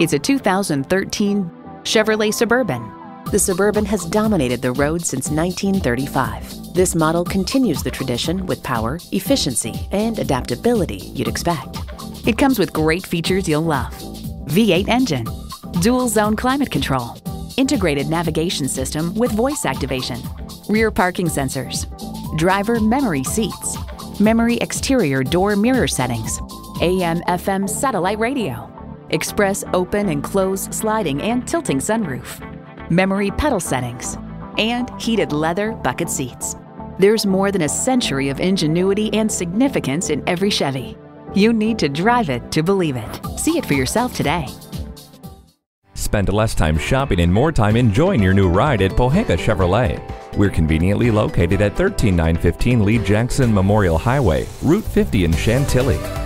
It's a 2013 Chevrolet Suburban. The Suburban has dominated the road since 1935. This model continues the tradition with power, efficiency, and adaptability you'd expect. It comes with great features you'll love. V8 engine, dual zone climate control, integrated navigation system with voice activation, rear parking sensors, driver memory seats, memory exterior door mirror settings, AM FM satellite radio, express open and close sliding and tilting sunroof, memory pedal settings, and heated leather bucket seats. There's more than a century of ingenuity and significance in every Chevy. You need to drive it to believe it. See it for yourself today. Spend less time shopping and more time enjoying your new ride at Pohanka Chevrolet. We're conveniently located at 13915 Lee Jackson Memorial Highway, Route 50 in Chantilly.